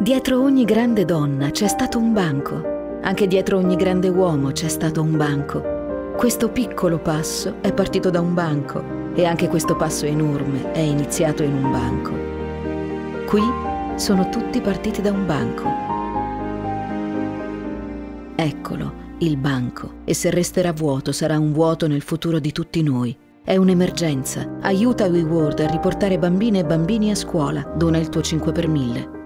Dietro ogni grande donna c'è stato un banco, anche dietro ogni grande uomo c'è stato un banco. Questo piccolo passo è partito da un banco e anche questo passo enorme è iniziato in un banco. Qui sono tutti partiti da un banco. Eccolo, il banco, e se resterà vuoto sarà un vuoto nel futuro di tutti noi. È un'emergenza. Aiuta WeWorld a riportare bambine e bambini a scuola. Dona il tuo 5 per 1000.